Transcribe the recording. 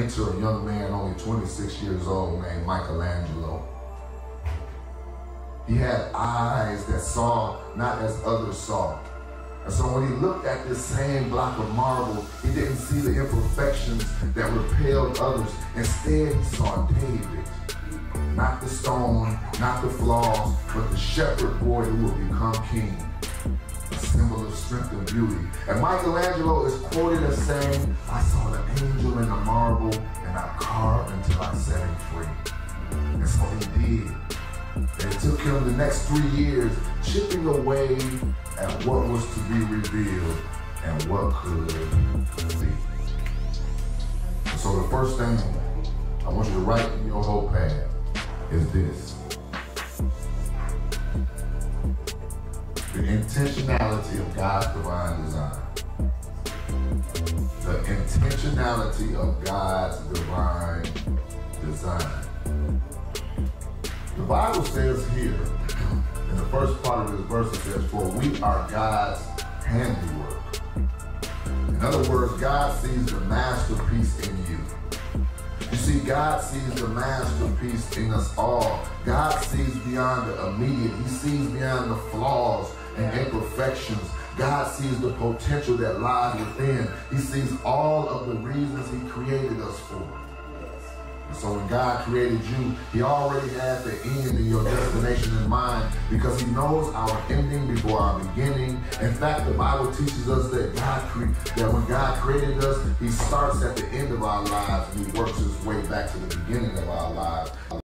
enter a young man only 26 years old named Michelangelo. He had eyes that saw not as others saw. And so when he looked at this same block of marble, he didn't see the imperfections that repelled others. Instead, he saw David. Not the stone, not the flaws, but the shepherd boy who would become king. Strength and beauty. And Michelangelo is quoted as saying, I saw the angel in the marble and I carved until I set him free. And so he did. And it took him the next three years chipping away at what was to be revealed and what could be. So the first thing I want you to write in your whole pad is this. The intentionality of God's divine design. The intentionality of God's divine design. The Bible says here, in the first part of this verse, it says, For we are God's handiwork. In other words, God sees the masterpiece in you. You see, God sees the masterpiece in us all. God sees beyond the immediate. He sees beyond the flaws and imperfections. God sees the potential that lies within. He sees all of the reasons he created us for. And So when God created you, he already had the end and your destination in mind because he knows our ending before our beginning. In fact, the Bible teaches us that God that when God created us, he starts at the end of our lives and he works his way back to the beginning of our lives.